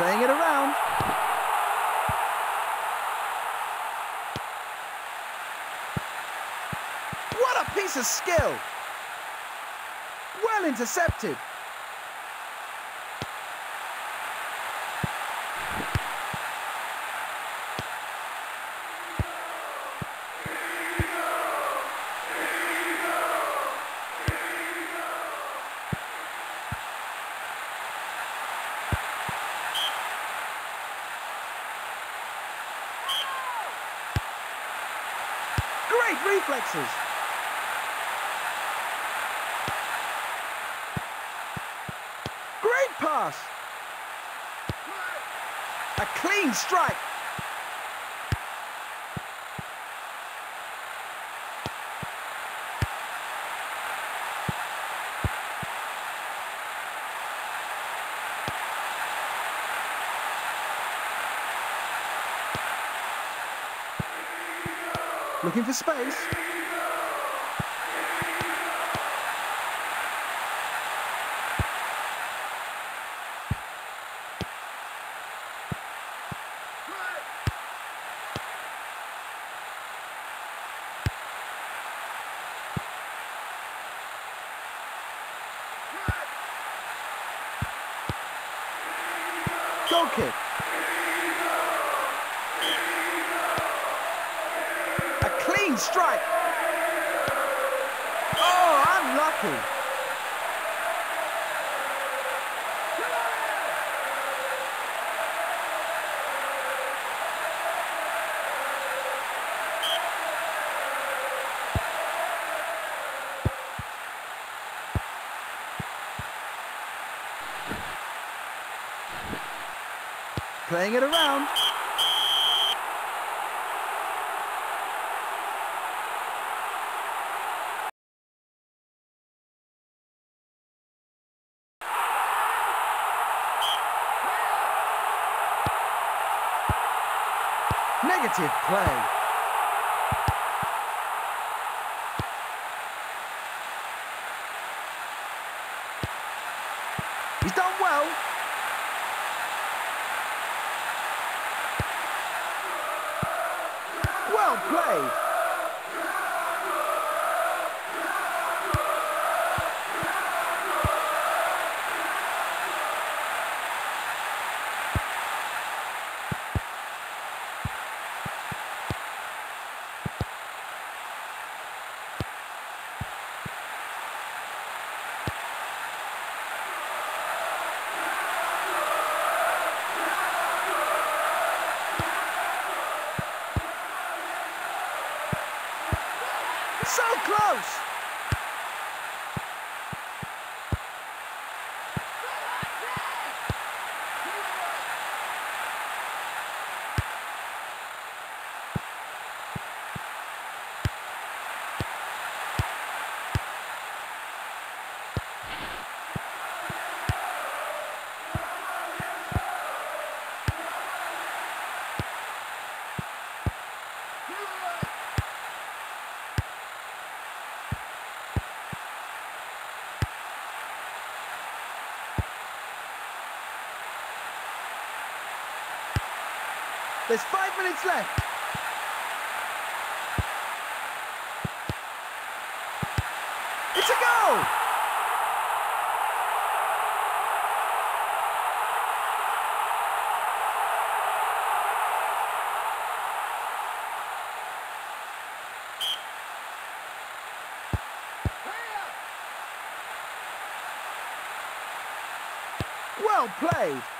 Playing it around. What a piece of skill! Well intercepted. Great reflexes. Great pass. A clean strike. Looking for space. Goal kick. A clean strike. Oh, unlucky. Playing it around. Negative play. He's done well. Well played. So close. There's five minutes left. It's a goal! Well played.